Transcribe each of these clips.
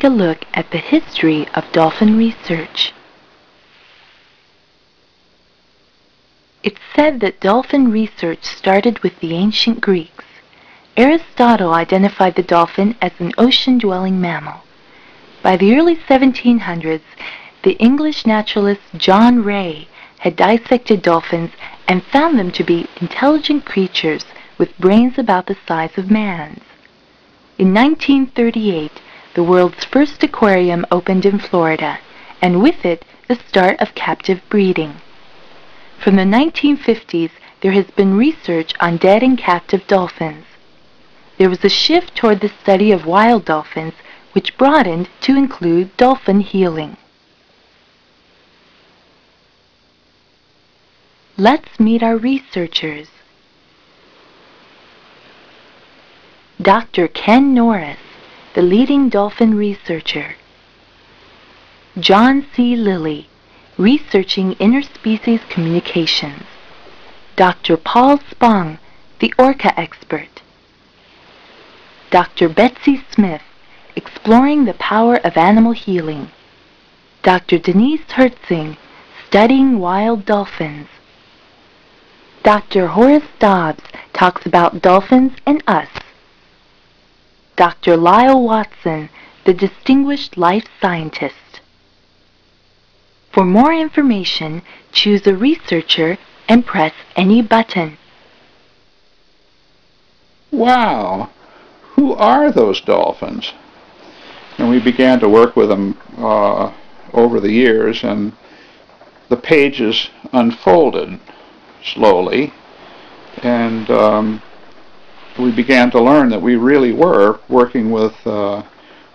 Take a look at the history of dolphin research. It's said that dolphin research started with the ancient Greeks. Aristotle identified the dolphin as an ocean-dwelling mammal. By the early 1700s, the English naturalist John Ray had dissected dolphins and found them to be intelligent creatures with brains about the size of man's. In 1938, the world's first aquarium opened in Florida, and with it the start of captive breeding. From the 1950s, there has been research on dead and captive dolphins. There was a shift toward the study of wild dolphins, which broadened to include dolphin healing. Let's meet our researchers. Dr. Ken Norris, the leading dolphin researcher. John C. Lilly, researching interspecies communications. Dr. Paul Spong, the orca expert. Dr. Betsy Smith, exploring the power of animal healing. Dr. Denise Herzing, studying wild dolphins. Dr. Horace Dobbs talks about dolphins and us. Dr. Lyall Watson, the distinguished life scientist. For more information, choose a researcher and press any button. Wow, who are those dolphins? And we began to work with them uh, over the years, and the pages unfolded slowly, and um, we began to learn that we really were working with uh,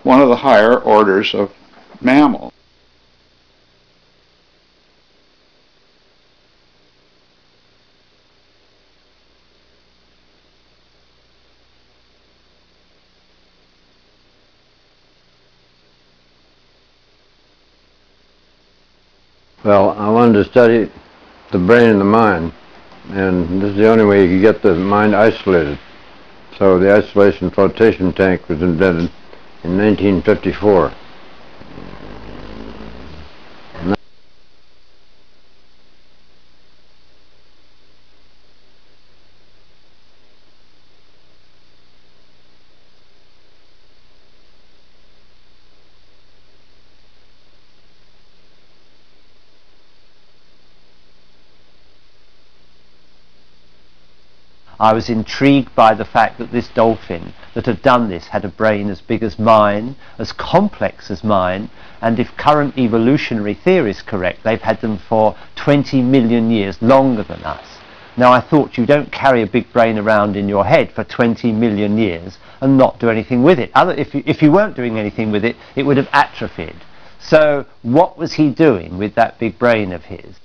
one of the higher orders of mammals. Well, I wanted to study the brain and the mind, and this is the only way you can get the mind isolated. So the isolation flotation tank was invented in 1954. I was intrigued by the fact that this dolphin that had done this had a brain as big as mine, as complex as mine, and if current evolutionary theory is correct, they've had them for 20 million years, longer than us. Now I thought you don't carry a big brain around in your head for 20 million years and not do anything with it. Other, if, you, if you weren't doing anything with it, it would have atrophied. So what was he doing with that big brain of his?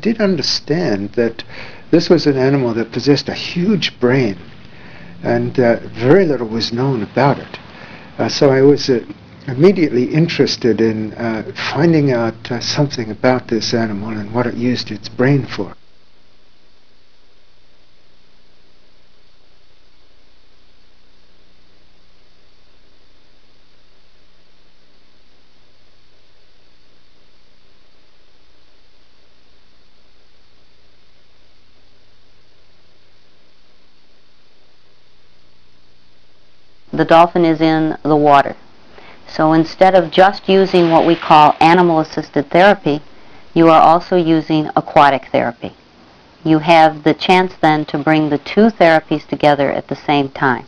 Did understand that this was an animal that possessed a huge brain, and uh, very little was known about it. Uh, so I was uh, immediately interested in uh, finding out uh, something about this animal and what it used its brain for. The dolphin is in the water. So instead of just using what we call animal-assisted therapy, you are also using aquatic therapy. You have the chance then to bring the two therapies together at the same time.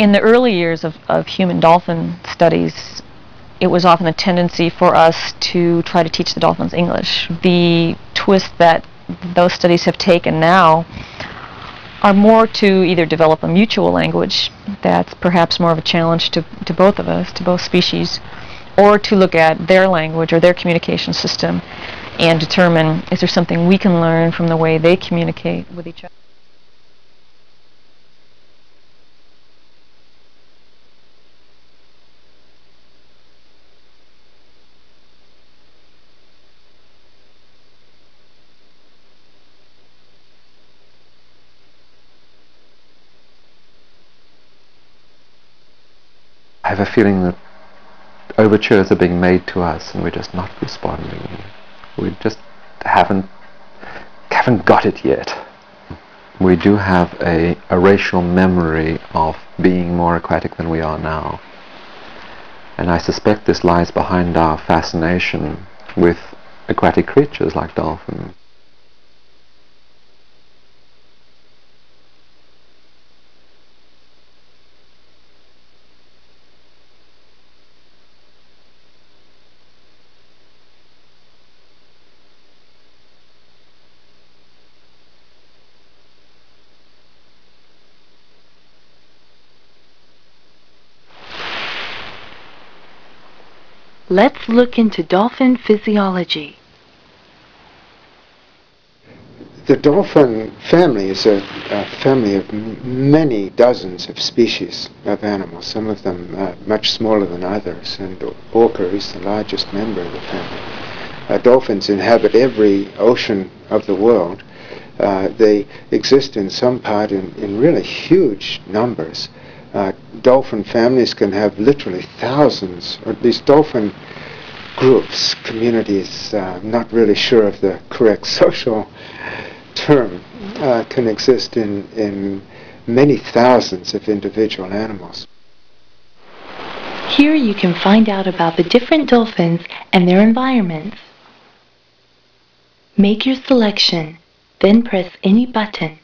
In the early years of, of human dolphin studies, it was often a tendency for us to try to teach the dolphins English. The twist that those studies have taken now are more to either develop a mutual language that's perhaps more of a challenge to, to both of us, to both species, or to look at their language or their communication system and determine is there something we can learn from the way they communicate with each other. Have a feeling that overtures are being made to us and we're just not responding. We just haven't haven't got it yet. We do have a, a racial memory of being more aquatic than we are now. And I suspect this lies behind our fascination with aquatic creatures like dolphins. Let's look into dolphin physiology. The dolphin family is a, a family of many dozens of species of animals, some of them uh, much smaller than others, and orca is the largest member of the family. Uh, dolphins inhabit every ocean of the world. Uh, they exist in some part in, in really huge numbers. Uh, dolphin families can have literally thousands, or at least dolphin groups, communities, uh, not really sure of the correct social term, uh, can exist in, in many thousands of individual animals. Here you can find out about the different dolphins and their environments. Make your selection, then press any button.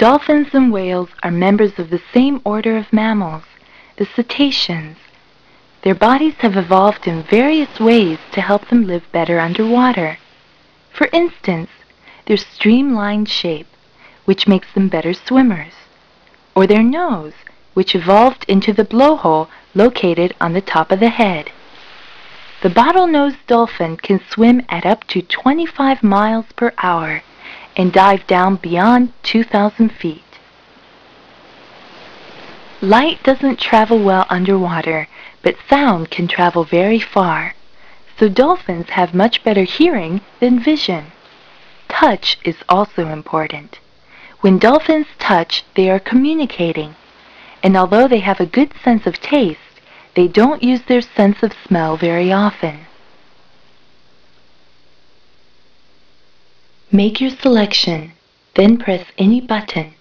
Dolphins and whales are members of the same order of mammals, the cetaceans. Their bodies have evolved in various ways to help them live better underwater. For instance, their streamlined shape, which makes them better swimmers, or their nose, which evolved into the blowhole located on the top of the head. The bottlenose dolphin can swim at up to 25 miles per hour and dive down beyond 2,000 feet. Light doesn't travel well underwater, but sound can travel very far. So dolphins have much better hearing than vision. Touch is also important. When dolphins touch, they are communicating. And although they have a good sense of taste, they don't use their sense of smell very often. Make your selection, then press any button.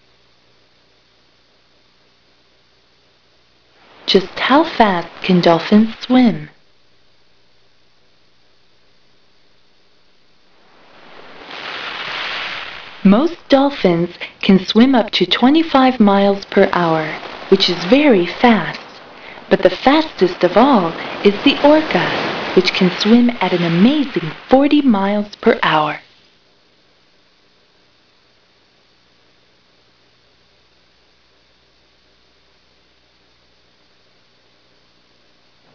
Just how fast can dolphins swim? Most dolphins can swim up to 25 miles per hour, which is very fast. But the fastest of all is the orca, which can swim at an amazing 40 miles per hour.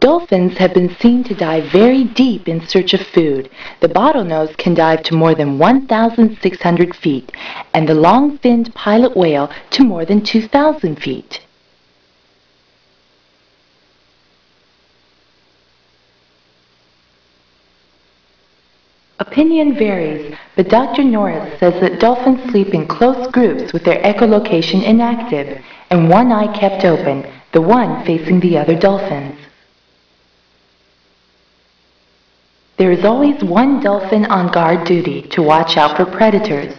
Dolphins have been seen to dive very deep in search of food. The bottlenose can dive to more than 1,600 feet, and the long-finned pilot whale to more than 2,000 feet. Opinion varies, but Dr. Norris says that dolphins sleep in close groups with their echolocation inactive and one eye kept open, the one facing the other dolphins. There is always one dolphin on guard duty to watch out for predators.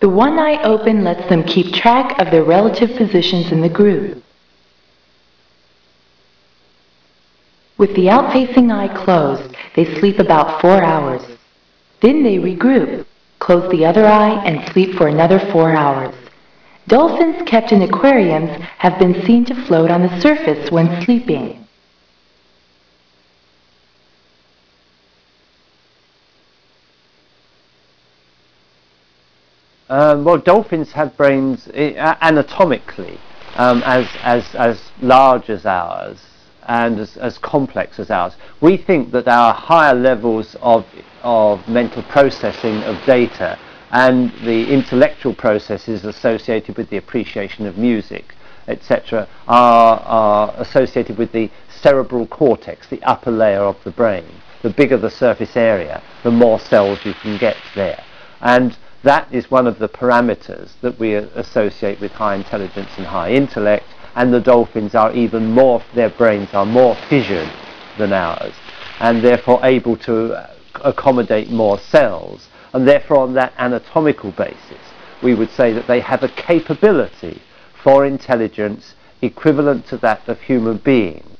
The one eye open lets them keep track of their relative positions in the group. With the outfacing eye closed, they sleep about four hours. Then they regroup, close the other eye, and sleep for another four hours. Dolphins kept in aquariums have been seen to float on the surface when sleeping. Um, well, dolphins have brains uh, anatomically um, as, as, as large as ours and as, as complex as ours. We think that our higher levels of, of mental processing of data and the intellectual processes associated with the appreciation of music, etc., are, are associated with the cerebral cortex, the upper layer of the brain. The bigger the surface area, the more cells you can get there. And that is one of the parameters that we associate with high intelligence and high intellect, and the dolphins are even more, their brains are more fissured than ours, and therefore able to uh, accommodate more cells and therefore on that anatomical basis we would say that they have a capability for intelligence equivalent to that of human beings.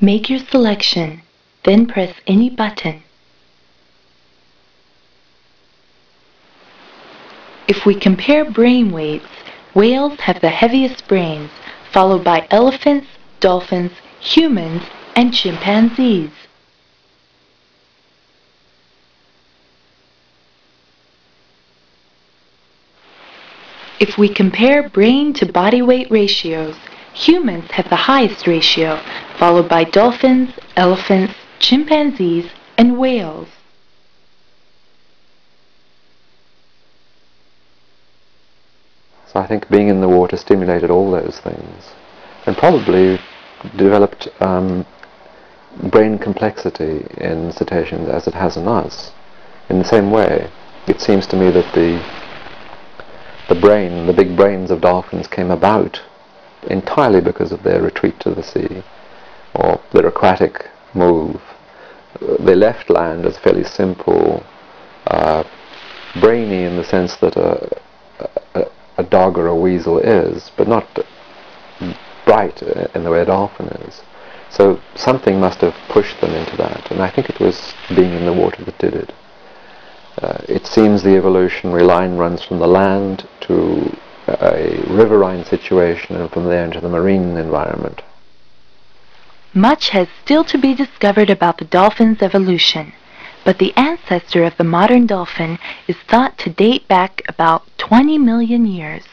Make your selection, then press any button. If we compare brain weights, whales have the heaviest brains, followed by elephants, dolphins, humans, and chimpanzees. If we compare brain to body weight ratios, humans have the highest ratio, followed by dolphins, elephants, chimpanzees, and whales. So I think being in the water stimulated all those things, and probably developed um, brain complexity in cetaceans as it has in us. In the same way, it seems to me that the the brain, the big brains of dolphins came about entirely because of their retreat to the sea or their aquatic move. They left land as fairly simple, uh, brainy in the sense that a, a, a, dog or a weasel is, but not bright in the way a dolphin is. So something must have pushed them into that, and I think it was being in the water that did it. Uh, it seems the evolutionary line runs from the land to a riverine situation and from there into the marine environment. Much has still to be discovered about the dolphin's evolution, but the ancestor of the modern dolphin is thought to date back about 20 million years.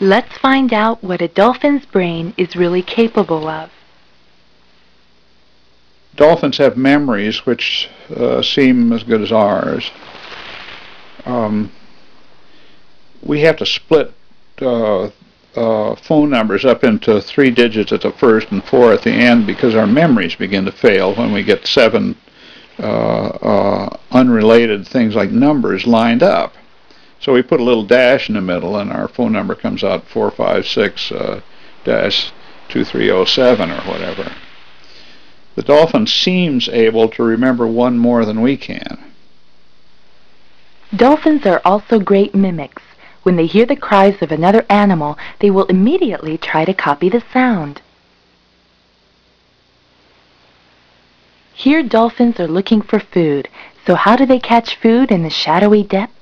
Let's find out what a dolphin's brain is really capable of. Dolphins have memories which uh, seem as good as ours. Um, we have to split uh, uh, phone numbers up into three digits at the first and four at the end because our memories begin to fail when we get seven uh, uh, unrelated things like numbers lined up. So we put a little dash in the middle and our phone number comes out 456 uh, dash 2307 or whatever. The dolphin seems able to remember one more than we can. Dolphins are also great mimics. When they hear the cries of another animal, they will immediately try to copy the sound. Here dolphins are looking for food, so how do they catch food in the shadowy depths?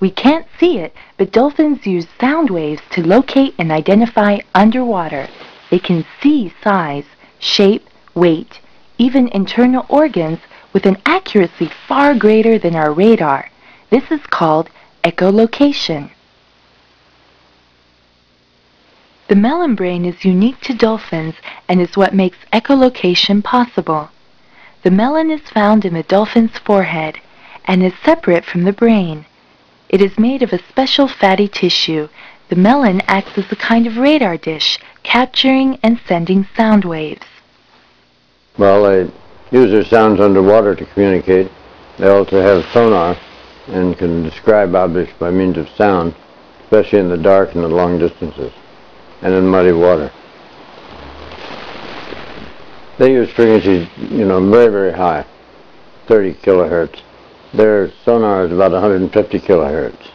We can't see it, but dolphins use sound waves to locate and identify underwater. They can see size, shape, weight, even internal organs with an accuracy far greater than our radar. This is called echolocation. The melon brain is unique to dolphins and is what makes echolocation possible. The melon is found in the dolphin's forehead and is separate from the brain. It is made of a special fatty tissue. The melon acts as a kind of radar dish, capturing and sending sound waves. Well, they use their sounds underwater to communicate. They also have sonar and can describe objects by means of sound, especially in the dark and the long distances, and in muddy water. They use frequencies, you know, very, very high, 30 kilohertz. Their sonar is about 150 kilohertz.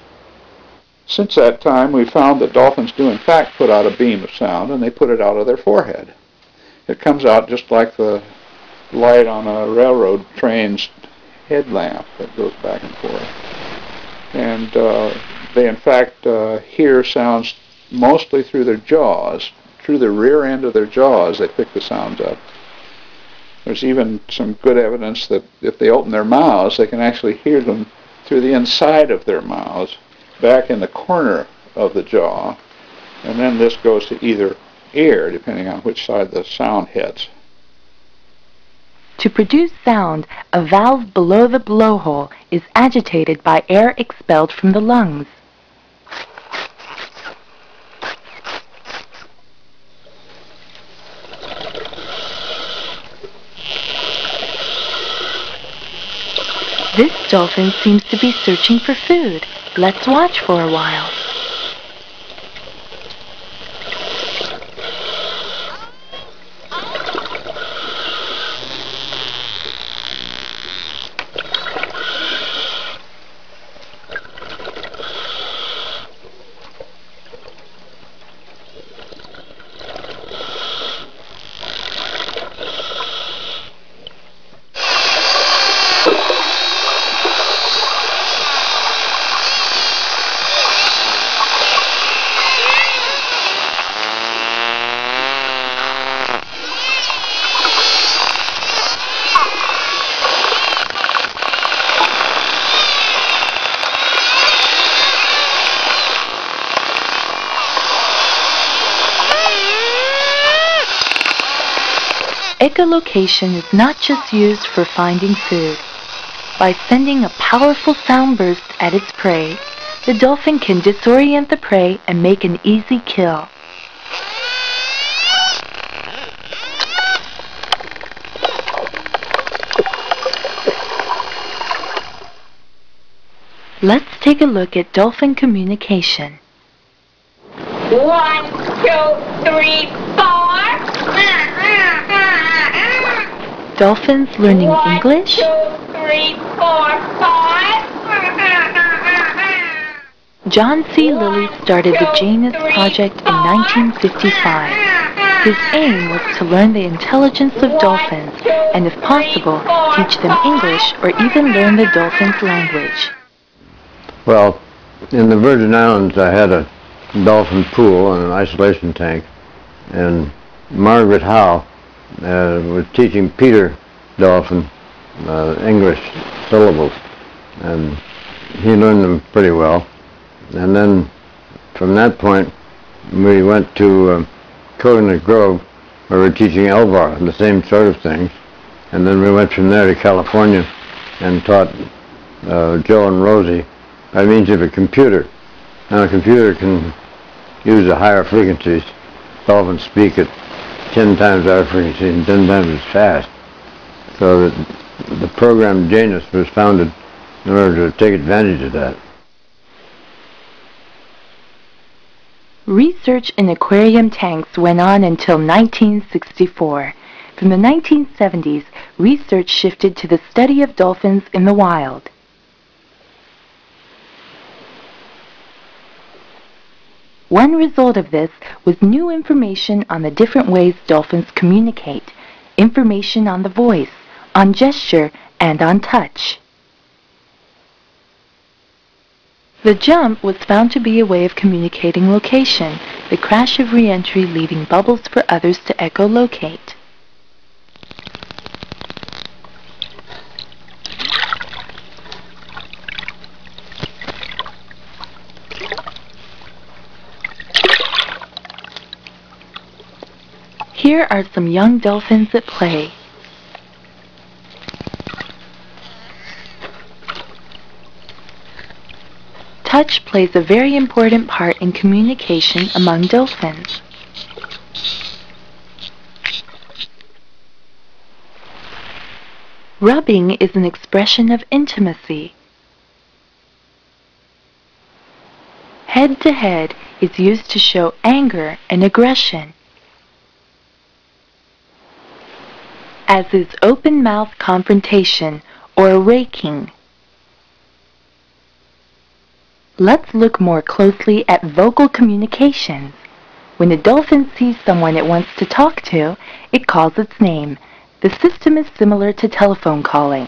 Since that time, we've found that dolphins do in fact put out a beam of sound, and they put it out of their forehead. It comes out just like the light on a railroad train's headlamp that goes back and forth. And uh, they in fact uh, hear sounds mostly through their jaws, through the rear end of their jaws they pick the sounds up. There's even some good evidence that if they open their mouths, they can actually hear them through the inside of their mouths, back in the corner of the jaw, and then this goes to either ear, depending on which side the sound hits. To produce sound, a valve below the blowhole is agitated by air expelled from the lungs. This dolphin seems to be searching for food. Let's watch for a while. Echolocation is not just used for finding food. By sending a powerful sound burst at its prey, the dolphin can disorient the prey and make an easy kill. Let's take a look at dolphin communication. One, two, three, four. Dolphins learning One, English? two, three, four, five. John C. Lilly started the Janus Project in 1955. His aim was to learn the intelligence of dolphins and, if possible, teach them English or even learn the dolphins' language. Well, in the Virgin Islands, I had a dolphin pool and an isolation tank, and Margaret Howe was teaching Peter Dolphin uh, English syllables, and he learned them pretty well. And then from that point, we went to uh, Coconut Grove, where we were teaching Elvar, the same sort of things. And then we went from there to California and taught uh, Joe and Rosie by means of a computer. Now a computer can use the higher frequencies. Dolphins speak at 10 times our frequency and 10 times as fast. So that the program Janus was founded in order to take advantage of that. Research in aquarium tanks went on until 1964. From the 1970s, research shifted to the study of dolphins in the wild. One result of this was new information on the different ways dolphins communicate, information on the voice, on gesture, and on touch. The jump was found to be a way of communicating location, the crash of reentry leaving bubbles for others to echolocate. Here are some young dolphins at play. Touch plays a very important part in communication among dolphins. Rubbing is an expression of intimacy. Head to head is used to show anger and aggression. As is open mouth confrontation or raking. Let's look more closely at vocal communications. When a dolphin sees someone it wants to talk to, it calls its name. The system is similar to telephone calling.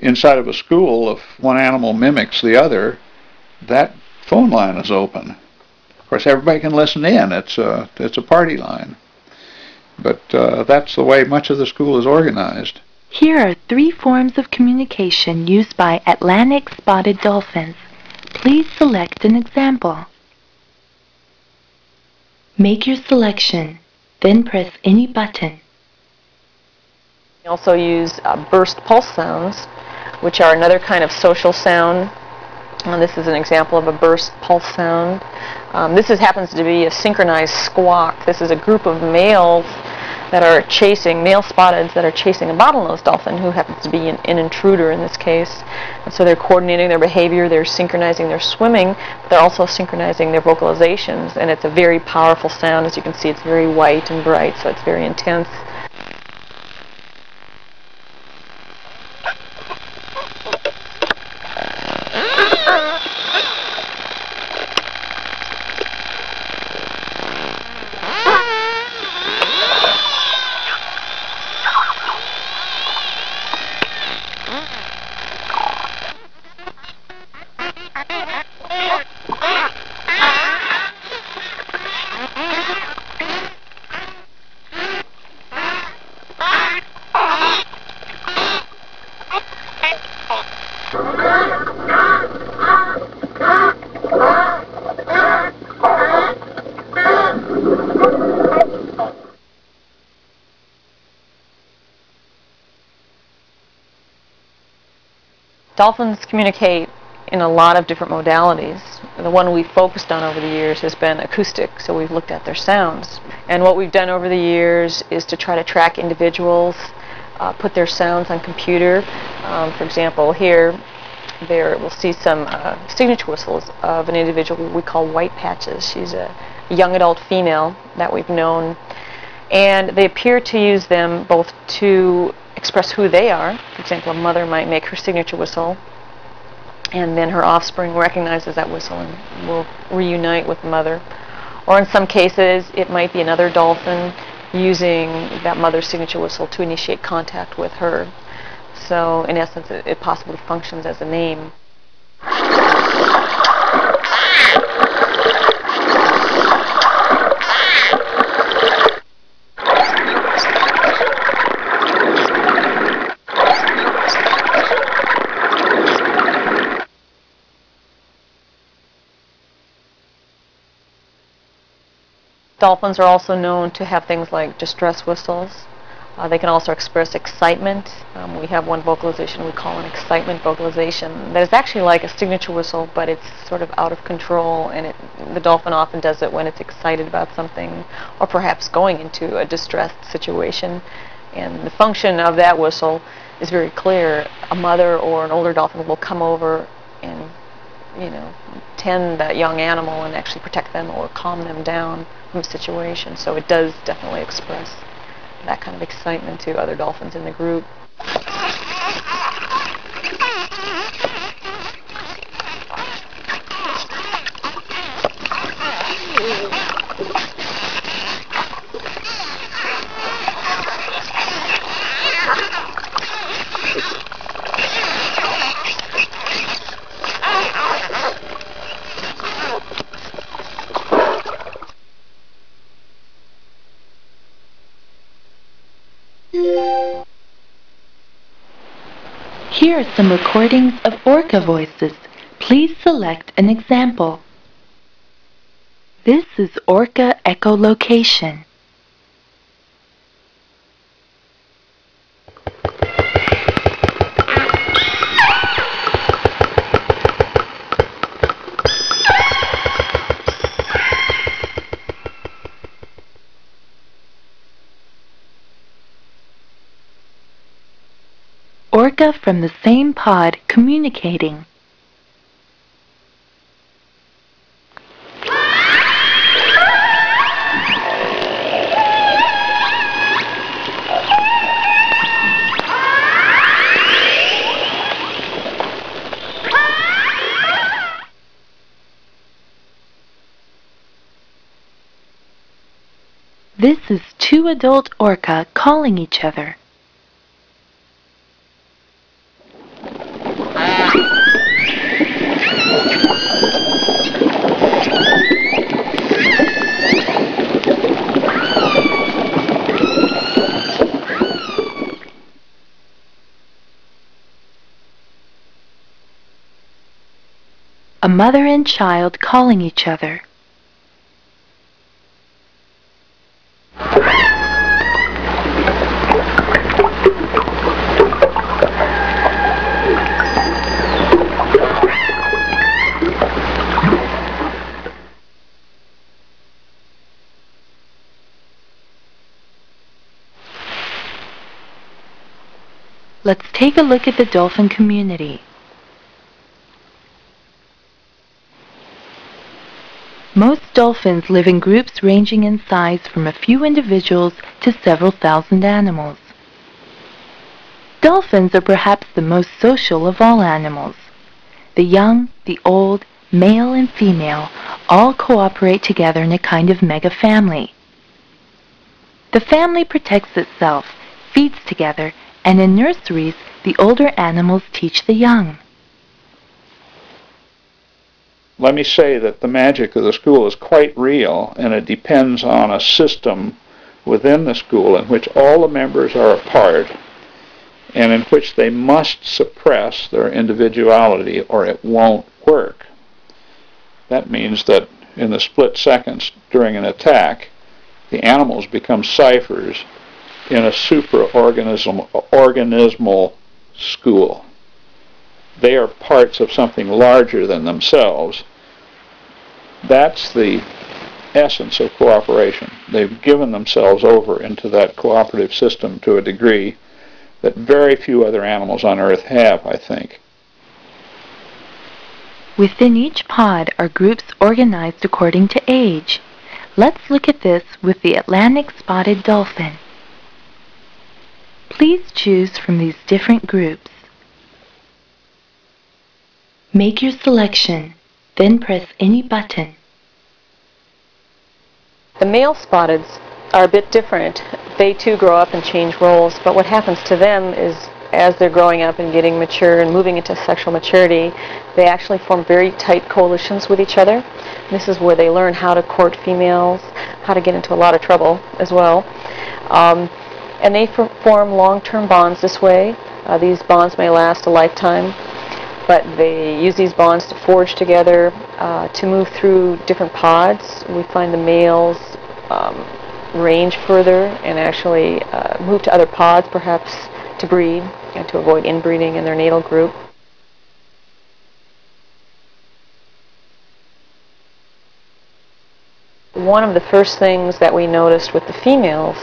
Inside of a school, if one animal mimics the other, that phone line is open. Of course, everybody can listen in. It's a, it's a party line. But uh, that's the way much of the school is organized. Here are three forms of communication used by Atlantic spotted dolphins. Please select an example. Make your selection, then press any button. We also use uh, burst pulse sounds, which are another kind of social sound. And this is an example of a burst pulse sound. Um, this is, happens to be a synchronized squawk. This is a group of males that are chasing, male spotteds that are chasing a bottlenose dolphin who happens to be an, an, intruder in this case. And so they're coordinating their behavior, they're synchronizing their swimming, but they're also synchronizing their vocalizations. And it's a very powerful sound. As you can see, it's very white and bright, so it's very intense. Dolphins communicate in a lot of different modalities. The one we've focused on over the years has been acoustic, so we've looked at their sounds. And what we've done over the years is to try to track individuals, uh, put their sounds on computer. Um, for example, here there we'll see some uh, signature whistles of an individual we call White Patches. She's a young adult female that we've known. And they appear to use them both to express who they are. For example, a mother might make her signature whistle and then her offspring recognizes that whistle and will reunite with the mother. Or in some cases, it might be another dolphin using that mother's signature whistle to initiate contact with her. So in essence, it, it possibly functions as a name. Dolphins are also known to have things like distress whistles. Uh, they can also express excitement. Um, we have one vocalization we call an excitement vocalization that is actually like a signature whistle, but it's sort of out of control, and it, the dolphin often does it when it's excited about something or perhaps going into a distressed situation. And the function of that whistle is very clear. A mother or an older dolphin will come over and, you know, tend that young animal and actually protect them or calm them down situation. So it does definitely express that kind of excitement to other dolphins in the group. Here are some recordings of orca voices. Please select an example. This is orca echolocation. Orca from the same pod communicating. This is two adult orca calling each other. A mother and child calling each other. Let's take a look at the dolphin community. Most dolphins live in groups ranging in size from a few individuals to several thousand animals. Dolphins are perhaps the most social of all animals. The young, the old, male and female all cooperate together in a kind of mega family. The family protects itself, feeds together, and in nurseries the older animals teach the young. Let me say that the magic of the school is quite real and it depends on a system within the school in which all the members are a part and in which they must suppress their individuality or it won't work. That means that in the split seconds during an attack, the animals become ciphers in a supraorganismal organismal school. They are parts of something larger than themselves. That's the essence of cooperation. They've given themselves over into that cooperative system to a degree that very few other animals on Earth have, I think. Within each pod are groups organized according to age. Let's look at this with the Atlantic spotted dolphin. Please choose from these different groups. Make your selection, then press any button. The male spotteds are a bit different. They too grow up and change roles, but what happens to them is as they're growing up and getting mature and moving into sexual maturity, they actually form very tight coalitions with each other. This is where they learn how to court females, how to get into a lot of trouble as well. Um, and they form long-term bonds this way. Uh, these bonds may last a lifetime, but they use these bonds to forge together, uh, to move through different pods. We find the males um, range further and actually uh, move to other pods, perhaps to breed and to avoid inbreeding in their natal group. One of the first things that we noticed with the females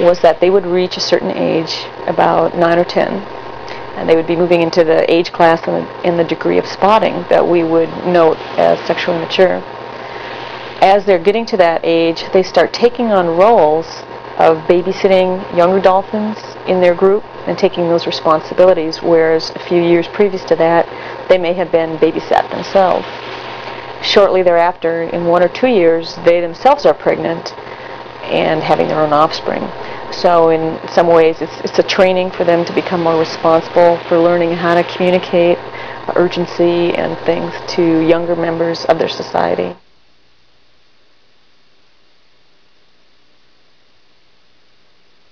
was that they would reach a certain age, about 9 or 10, and they would be moving into the age class and the, the degree of spotting that we would note as sexually mature. As they're getting to that age, they start taking on roles of babysitting younger dolphins in their group and taking those responsibilities, whereas a few years previous to that, they may have been babysat themselves. Shortly thereafter, in one or two years, they themselves are pregnant and having their own offspring. So in some ways, it's, it's a training for them to become more responsible, for learning how to communicate urgency and things to younger members of their society.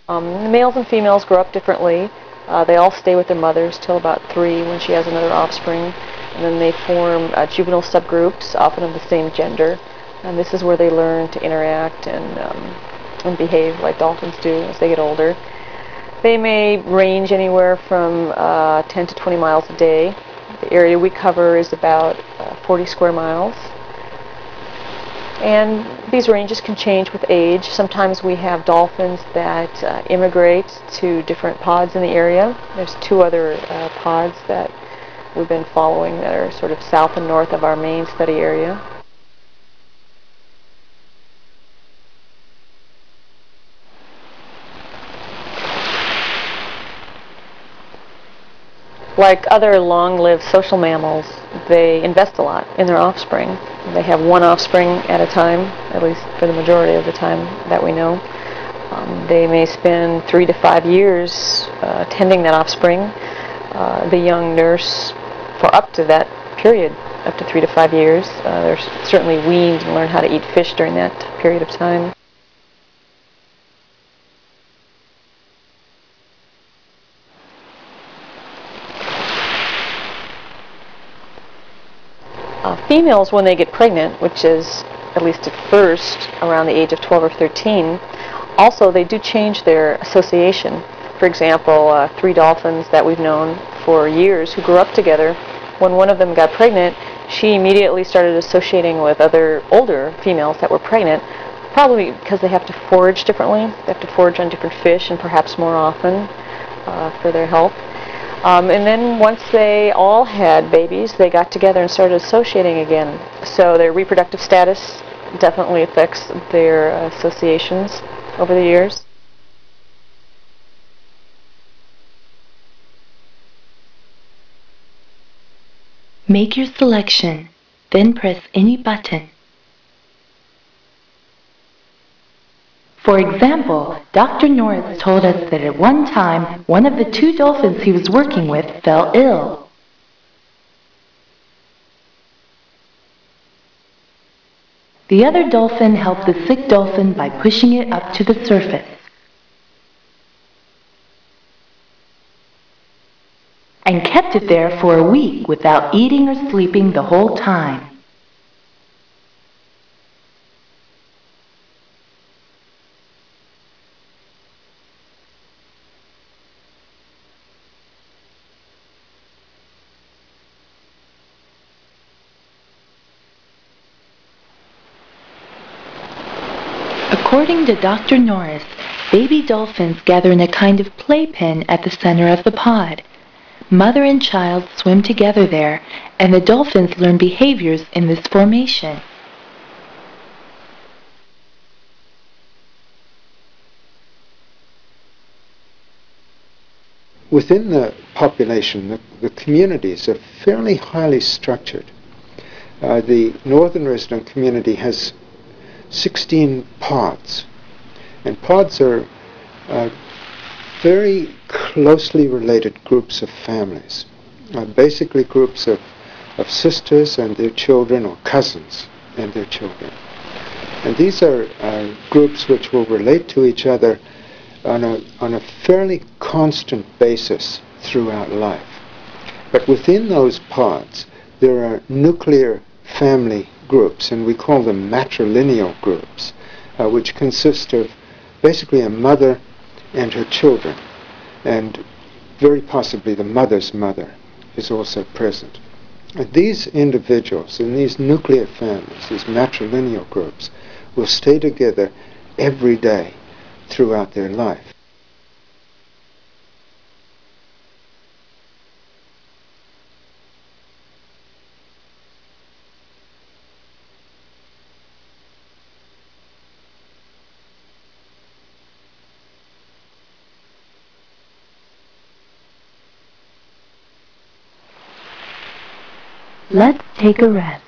Um, males and females grow up differently. Uh, they all stay with their mothers till about three when she has another offspring. And then they form uh, juvenile subgroups, often of the same gender. And this is where they learn to interact and, um, and behave like dolphins do as they get older. They may range anywhere from uh, 10 to 20 miles a day. The area we cover is about uh, 40 square miles. And these ranges can change with age. Sometimes we have dolphins that uh, immigrate to different pods in the area. There's two other uh, pods that we've been following that are sort of south and north of our main study area. Like other long-lived social mammals, they invest a lot in their offspring. They have one offspring at a time, at least for the majority of the time that we know. Um, they may spend three to five years uh, tending that offspring. Uh, the young nurse, for up to that period, up to three to five years, uh, they're certainly weaned and learn how to eat fish during that period of time. Uh, females, when they get pregnant, which is at least at first around the age of 12 or 13, also they do change their association. For example, uh, three dolphins that we've known for years who grew up together, when one of them got pregnant, she immediately started associating with other older females that were pregnant, probably because they have to forage differently. They have to forage on different fish and perhaps more often uh, for their health. Um, and then once they all had babies, they got together and started associating again. So their reproductive status definitely affects their associations over the years. Make your selection, then press any button. For example, Dr. Norris told us that at one time, one of the two dolphins he was working with fell ill. The other dolphin helped the sick dolphin by pushing it up to the surface. and kept it there for a week without eating or sleeping the whole time. According to Dr. Norris, baby dolphins gather in a kind of playpen at the center of the pod. Mother and child swim together there, and the dolphins learn behaviors in this formation. within the population, the, the communities are fairly highly structured. Uh, the northern resident community has 16 pods, and pods are uh, very closely related groups of families, uh, basically groups of, of sisters and their children or cousins and their children. And these are uh, groups which will relate to each other on a, on a fairly constant basis throughout life. But within those pods, there are nuclear family groups, and we call them matrilineal groups, uh, which consist of basically a mother and her children, and very possibly the mother's mother is also present. And these individuals in these nuclear families, these matrilineal groups, will stay together every day throughout their life. Let's take a rest.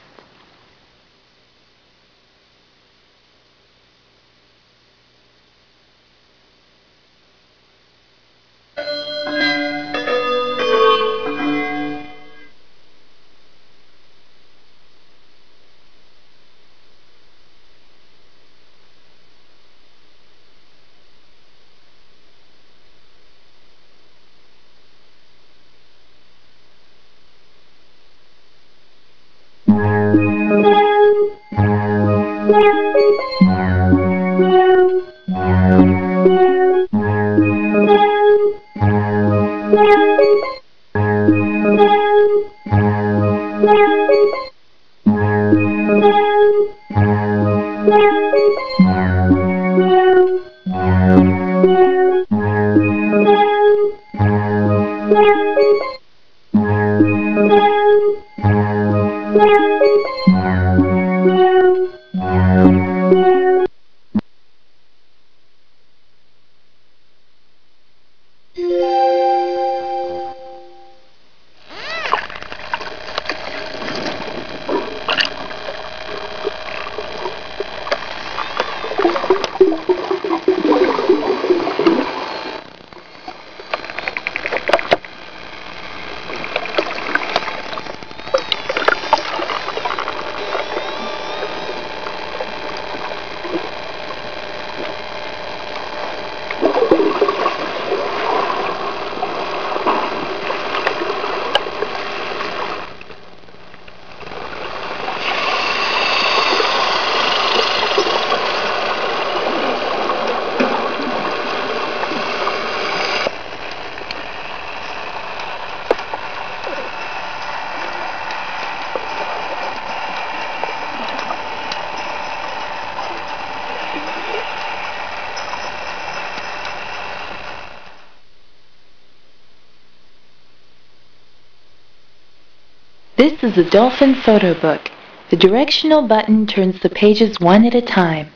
This is a dolphin photo book. The directional button turns the pages one at a time.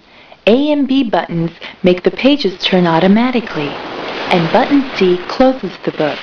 A and B buttons make the pages turn automatically, and button C closes the book.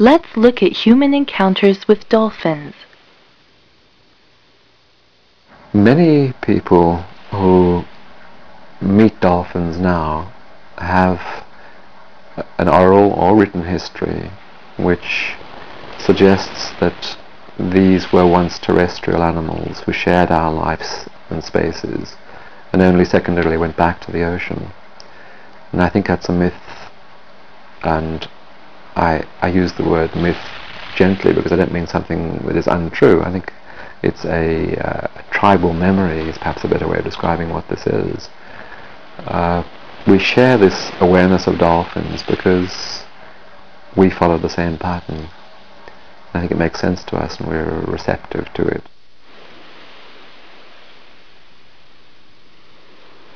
Let's look at human encounters with dolphins. Many people who meet dolphins now have an oral or written history which suggests that these were once terrestrial animals who shared our lives and spaces and only secondarily went back to the ocean. And I think that's a myth and I, I use the word myth gently because I don't mean something that is untrue. I think it's a, uh, a tribal memory is perhaps a better way of describing what this is. Uh, we share this awareness of dolphins because we follow the same pattern. I think it makes sense to us and we're receptive to it.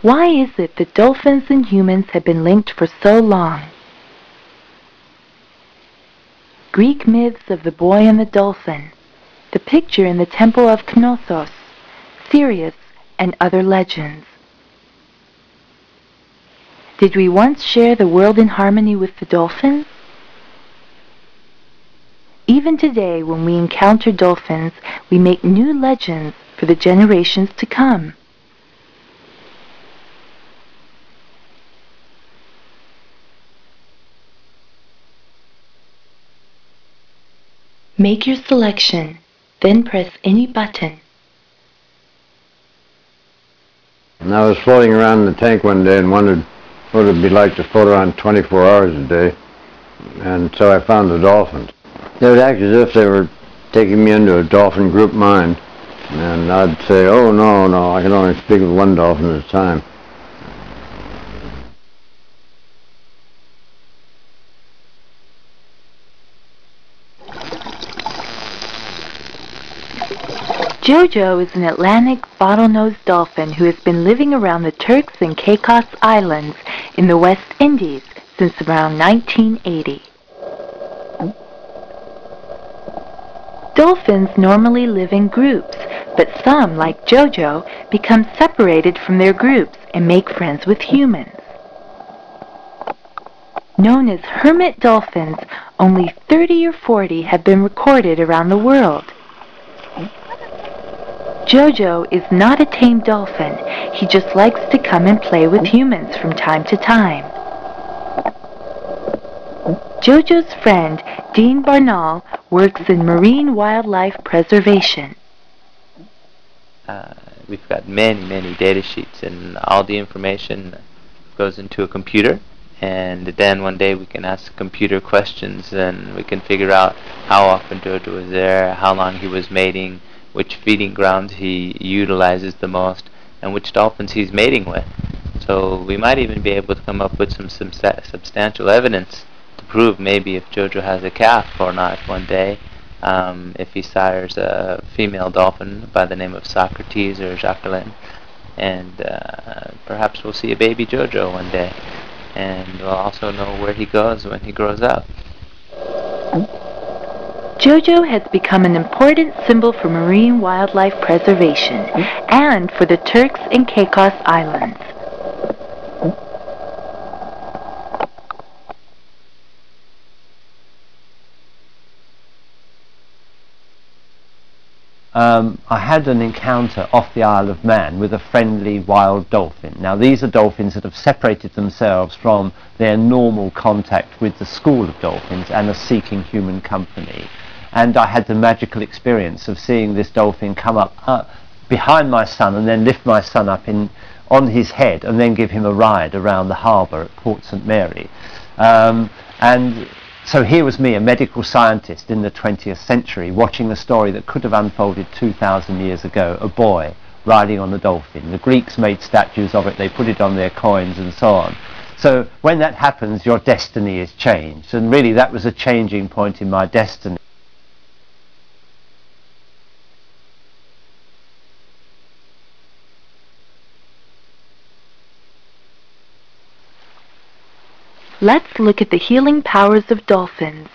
Why is it that dolphins and humans have been linked for so long? Greek myths of the boy and the dolphin, the picture in the temple of Knossos, Sirius, and other legends. Did we once share the world in harmony with the dolphins? Even today, when we encounter dolphins, we make new legends for the generations to come. Make your selection, then press any button. And I was floating around in the tank one day and wondered what it would be like to float around 24 hours a day. And so I found the dolphins. They would act as if they were taking me into a dolphin group mind. And I'd say, oh, no, no, I can only speak with one dolphin at a time. Jojo is an Atlantic bottlenose dolphin who has been living around the Turks and Caicos Islands in the West Indies since around 1980. Dolphins normally live in groups, but some, like Jojo, become separated from their groups and make friends with humans. Known as hermit dolphins, only 30 or 40 have been recorded around the world. Jojo is not a tame dolphin. He just likes to come and play with humans from time to time. Jojo's friend, Dean Bernal, works in marine wildlife preservation. Uh, we've got many, many data sheets, and all the information goes into a computer. And then one day we can ask computer questions, and we can figure out how often Jojo was there, how long he was mating, which feeding grounds he utilizes the most, and which dolphins he's mating with. So we might even be able to come up with some, substantial evidence to prove maybe if Jojo has a calf or not one day, um, if he sires a female dolphin by the name of Socrates or Jacqueline, and uh, perhaps we'll see a baby Jojo one day, and we'll also know where he goes when he grows up. Jojo has become an important symbol for marine wildlife preservation and for the Turks and Caicos Islands. um, I had an encounter off the Isle of Man with a friendly wild dolphin. Now these are dolphins that have separated themselves from their normal contact with the school of dolphins and are seeking human company. And I had the magical experience of seeing this dolphin come up uh, behind my son and then lift my son up in, on his head and then give him a ride around the harbour at Port St Mary. Um, and so here was me, a medical scientist in the 20th century, watching a story that could have unfolded 2,000 years ago, a boy riding on a dolphin. The Greeks made statues of it, they put it on their coins and so on. So when that happens, your destiny is changed. And really that was a changing point in my destiny. Let's look at the healing powers of dolphins.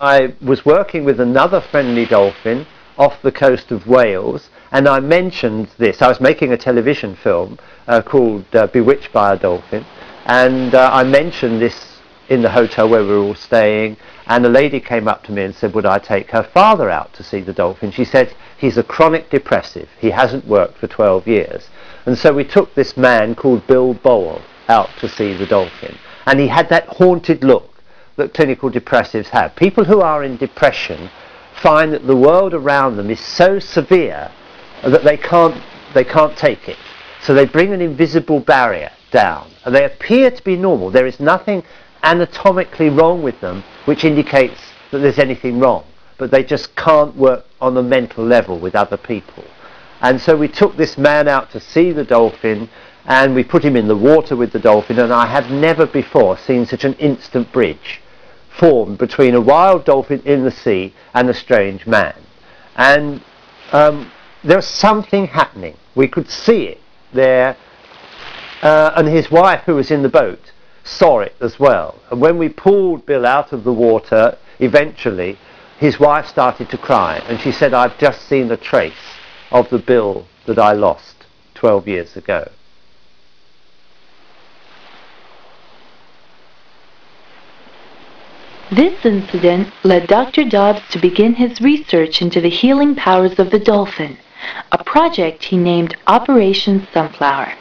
I was working with another friendly dolphin off the coast of Wales, and I mentioned this. I was making a television film uh, called uh, Bewitched by a Dolphin, and uh, I mentioned this in the hotel where we were all staying, and a lady came up to me and said, would I take her father out to see the dolphin? She said, he's a chronic depressive. He hasn't worked for 12 years. And so we took this man called Bill Bowell out to see the dolphin. And he had that haunted look that clinical depressives have. People who are in depression find that the world around them is so severe that they can't, they can't take it. So they bring an invisible barrier down. And they appear to be normal. There is nothing anatomically wrong with them which indicates that there's anything wrong. But they just can't work on the mental level with other people. And so we took this man out to see the dolphin and we put him in the water with the dolphin and I have never before seen such an instant bridge formed between a wild dolphin in the sea and a strange man. And um, there was something happening. We could see it there. Uh, and his wife, who was in the boat, saw it as well. And when we pulled Bill out of the water, eventually, his wife started to cry. And she said, I've just seen a trace of the Bill that I lost 12 years ago. This incident led Dr. Dobbs to begin his research into the healing powers of the dolphin, a project he named Operation Sunflower.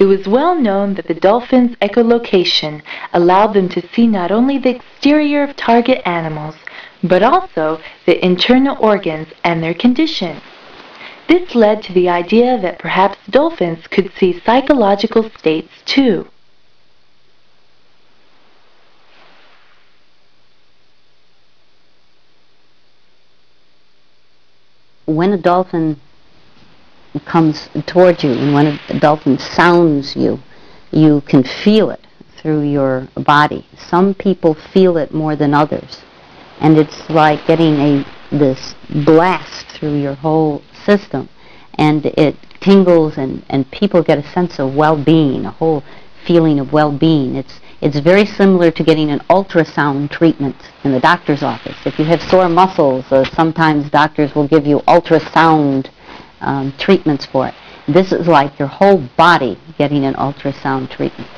It was well known that the dolphin's echolocation allowed them to see not only the exterior of target animals, but also the internal organs and their condition. This led to the idea that perhaps dolphins could see psychological states too. when a dolphin comes towards you and when a dolphin sounds you, you can feel it through your body. Some people feel it more than others. And it's like getting a this blast through your whole system. And it tingles and, and people get a sense of well-being, a whole feeling of well-being. It's it's very similar to getting an ultrasound treatment in the doctor's office. If you have sore muscles, uh, sometimes doctors will give you ultrasound um, treatments for it. This is like your whole body getting an ultrasound treatment.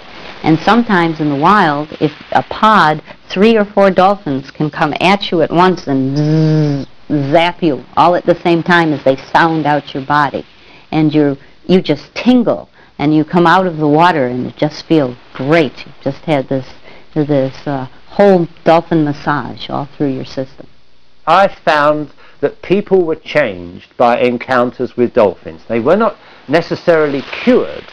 And sometimes in the wild, if a pod, three or four dolphins can come at you at once and zzz, zap you all at the same time as they sound out your body. And you you just tingle and you come out of the water and it just feels great. You just had this this uh, whole dolphin massage all through your system. I found that people were changed by encounters with dolphins. They were not necessarily cured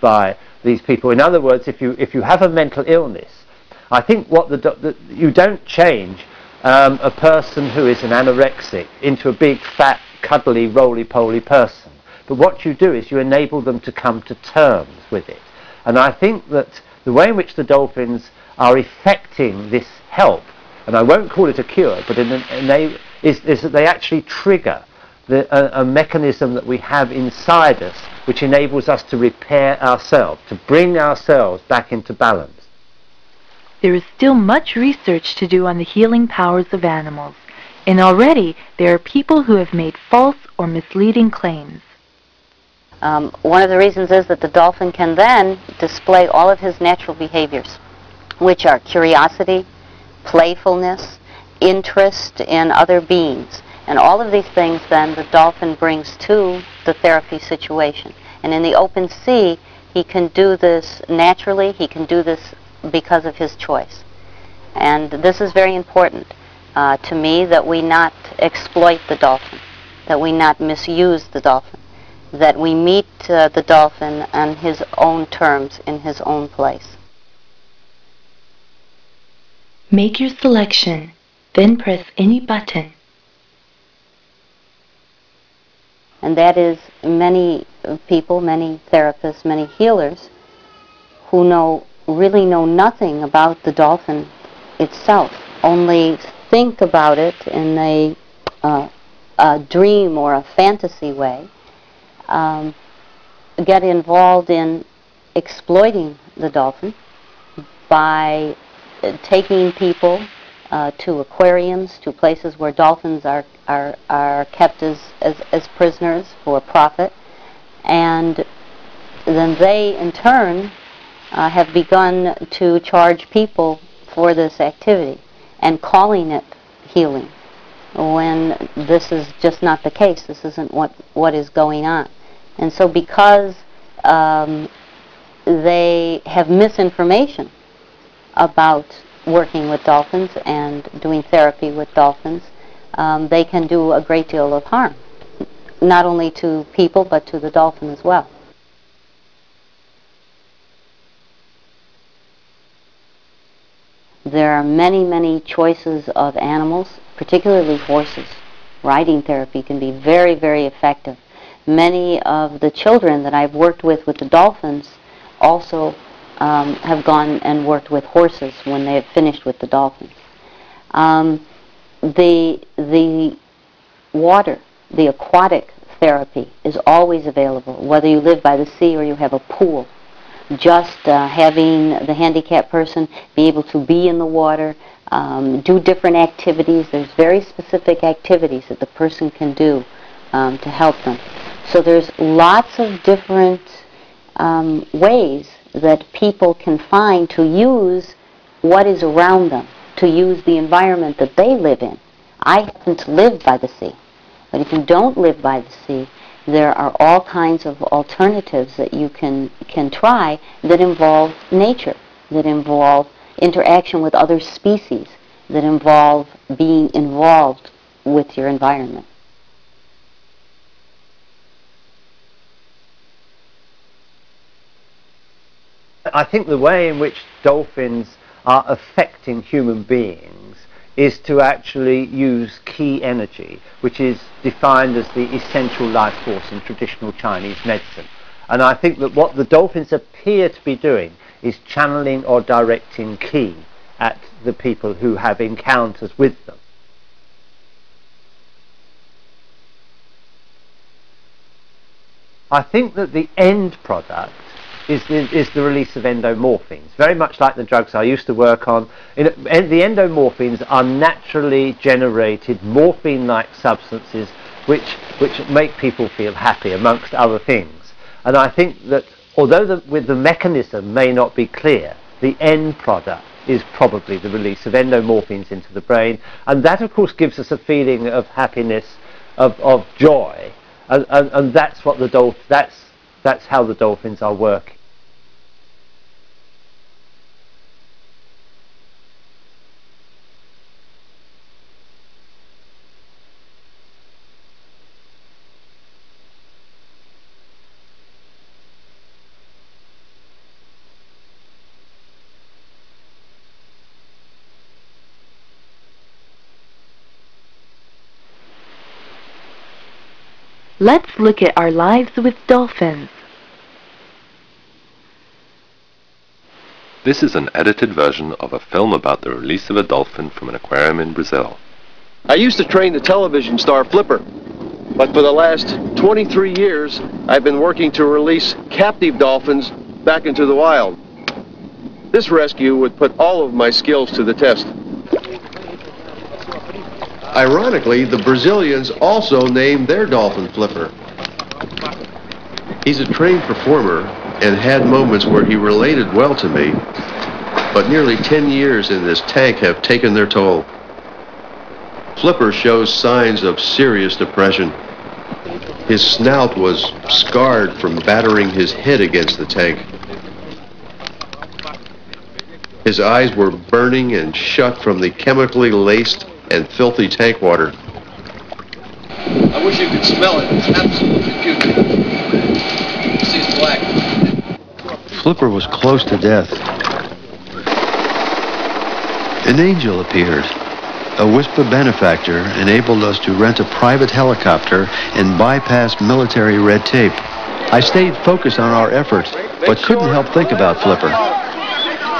by these people. In other words, if you if you have a mental illness, I think what the, the you don't change um, a person who is an anorexic into a big, fat, cuddly, roly-poly person. But what you do is you enable them to come to terms with it. And I think that the way in which the dolphins are effecting this help, and I won't call it a cure, but in, in is, is, that they actually trigger the, a, a mechanism that we have inside us which enables us to repair ourselves, to bring ourselves back into balance. There is still much research to do on the healing powers of animals, and already there are people who have made false or misleading claims. Um, one of the reasons is that the dolphin can then display all of his natural behaviors, which are curiosity, playfulness, interest in other beings. And all of these things then the dolphin brings to the therapy situation. And in the open sea, he can do this naturally, he can do this because of his choice. And this is very important uh, to me that we not exploit the dolphin, that we not misuse the dolphin that we meet uh, the dolphin on his own terms in his own place. Make your selection, then press any button. And that is many people, many therapists, many healers who know really know nothing about the dolphin itself, only think about it in a, uh, a dream or a fantasy way um, get involved in exploiting the dolphin by taking people uh, to aquariums, to places where dolphins are, are, are kept as, as, as prisoners for profit. And then they, in turn, uh, have begun to charge people for this activity and calling it healing when this is just not the case. This isn't what, what is going on. And so because um, they have misinformation about working with dolphins and doing therapy with dolphins, um, they can do a great deal of harm, not only to people but to the dolphin as well. There are many, many choices of animals, particularly horses. Riding therapy can be very, very effective. Many of the children that I've worked with with the dolphins also um, have gone and worked with horses when they have finished with the dolphins. Um, the, the water, the aquatic therapy is always available, whether you live by the sea or you have a pool. Just uh, having the handicapped person be able to be in the water, um, do different activities. There's very specific activities that the person can do um, to help them. So there's lots of different um, ways that people can find to use what is around them, to use the environment that they live in. I happen to live by the sea. But if you don't live by the sea, there are all kinds of alternatives that you can, can try that involve nature, that involve interaction with other species, that involve being involved with your environment. I think the way in which dolphins are affecting human beings is to actually use ki energy, which is defined as the essential life force in traditional Chinese medicine. And I think that what the dolphins appear to be doing is channeling or directing ki at the people who have encounters with them. I think that the end product is the, is the release of endomorphines. Very much like the drugs I used to work on. In, the endomorphines are naturally generated morphine-like substances which, which make people feel happy, amongst other things. And I think that although the, with the mechanism may not be clear, the end product is probably the release of endomorphines into the brain. And that, of course, gives us a feeling of happiness, of, of joy. And, and, and that's what the dolph- that's, that's how the dolphins are working. Let's look at our lives with dolphins. This is an edited version of a film about the release of a dolphin from an aquarium in Brazil. I used to train the television star Flipper, but for the last 23 years, I've been working to release captive dolphins back into the wild. This rescue would put all of my skills to the test. Ironically, the Brazilians also named their dolphin Flipper. He's a trained performer and had moments where he related well to me, but nearly 10 years in this tank have taken their toll. Flipper shows signs of serious depression. His snout was scarred from battering his head against the tank. His eyes were burning and shut from the chemically laced and filthy tank water. I wish you could smell it. It's absolutely putrid. This is black. Flipper was close to death. An angel appeared. A WISPA benefactor enabled us to rent a private helicopter and bypass military red tape. I stayed focused on our efforts, but couldn't help think about Flipper.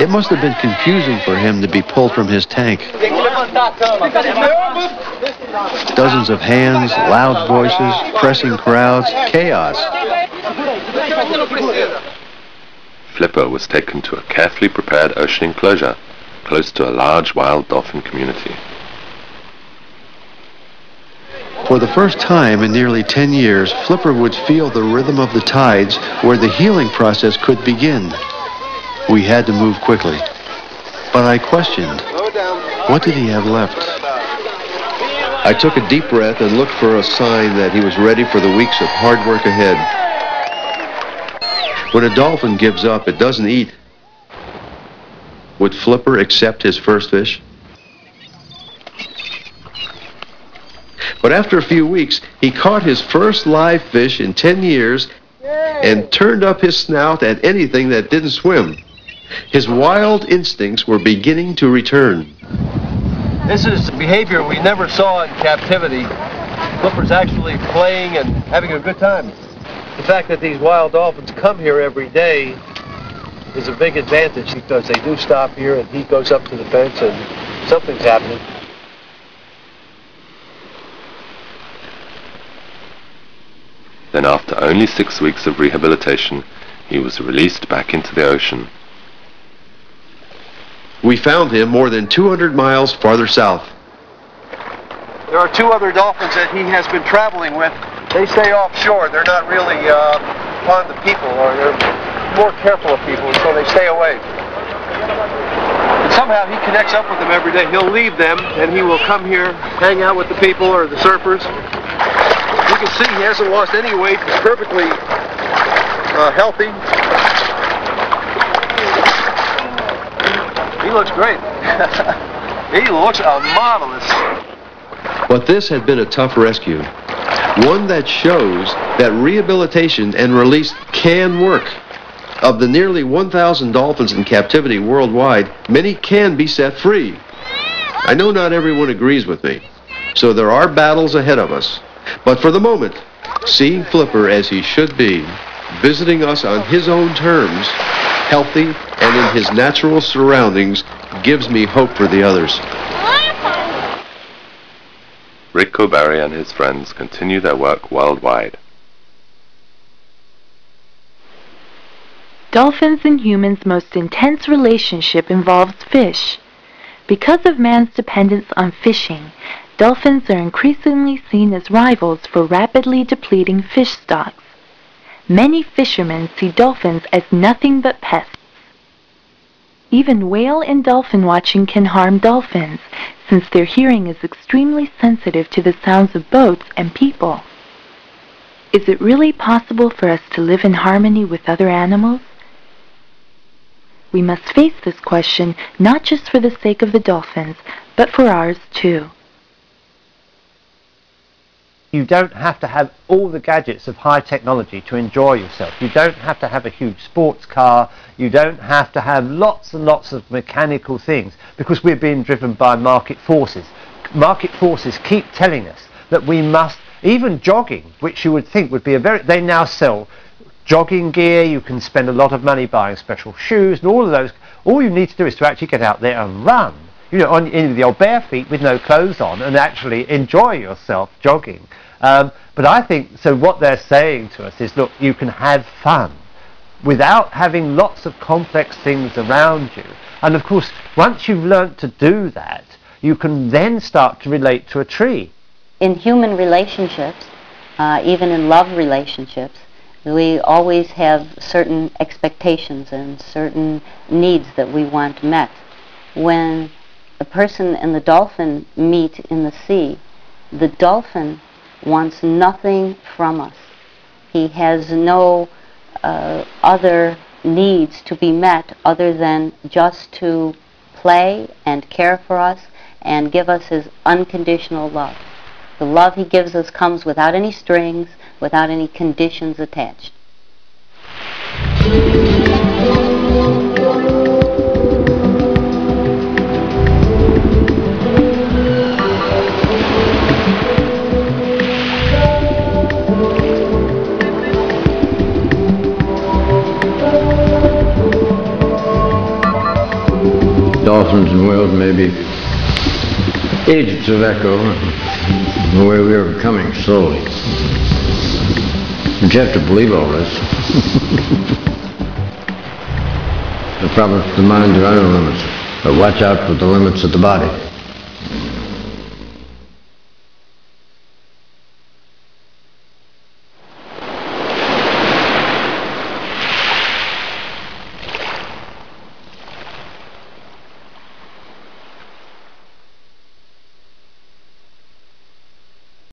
It must have been confusing for him to be pulled from his tank. Dozens of hands, loud voices, pressing crowds, chaos. Flipper was taken to a carefully prepared ocean enclosure close to a large wild dolphin community. For the first time in nearly 10 years, Flipper would feel the rhythm of the tides where the healing process could begin. We had to move quickly. But I questioned, what did he have left? I took a deep breath and looked for a sign that he was ready for the weeks of hard work ahead. When a dolphin gives up, it doesn't eat. Would Flipper accept his first fish? But after a few weeks, he caught his first live fish in 10 years and turned up his snout at anything that didn't swim. His wild instincts were beginning to return. This is behavior we never saw in captivity. Flipper's actually playing and having a good time. The fact that these wild dolphins come here every day is a big advantage because they do stop here and he goes up to the fence and something's happening. Then after only six weeks of rehabilitation, he was released back into the ocean. We found him more than 200 miles farther south. There are two other dolphins that he has been traveling with. They stay offshore. They're not really uh, fond of people, or they're more careful of people, so they stay away. And somehow he connects up with them every day. He'll leave them, and he will come here, hang out with the people or the surfers. You can see he hasn't lost any weight. He's perfectly uh, healthy. He looks great. he looks uh, marvelous. But this had been a tough rescue. One that shows that rehabilitation and release can work. Of the nearly 1,000 dolphins in captivity worldwide, many can be set free. I know not everyone agrees with me, so there are battles ahead of us. But for the moment, seeing Flipper as he should be, visiting us on his own terms, healthy and in his natural surroundings, gives me hope for the others. Ric O'Barry and his friends continue their work worldwide. Dolphins and humans' most intense relationship involves fish. Because of man's dependence on fishing, dolphins are increasingly seen as rivals for rapidly depleting fish stocks. Many fishermen see dolphins as nothing but pests. Even whale and dolphin watching can harm dolphins, since their hearing is extremely sensitive to the sounds of boats and people. Is it really possible for us to live in harmony with other animals? We must face this question not just for the sake of the dolphins, but for ours too. You don't have to have all the gadgets of high technology to enjoy yourself. You don't have to have a huge sports car. You don't have to have lots and lots of mechanical things because we're being driven by market forces. Market forces keep telling us that we must, even jogging, which you would think would be a very, they now sell jogging gear, you can spend a lot of money buying special shoes and all of those. All you need to do is to actually get out there and run you know, on in your bare feet with no clothes on and actually enjoy yourself jogging. Um, but I think, so what they're saying to us is, look, you can have fun without having lots of complex things around you. And of course, once you've learnt to do that, you can then start to relate to a tree. In human relationships, uh, even in love relationships, we always have certain expectations and certain needs that we want met. When the person and the dolphin meet in the sea, the dolphin wants nothing from us. He has no uh, other needs to be met other than just to play and care for us and give us his unconditional love. The love he gives us comes without any strings, without any conditions attached. Dolphins and whales may be agents of echo, the way we are coming slowly. But you have to believe all this. the problem the mind are no limits, but watch out for the limits of the body.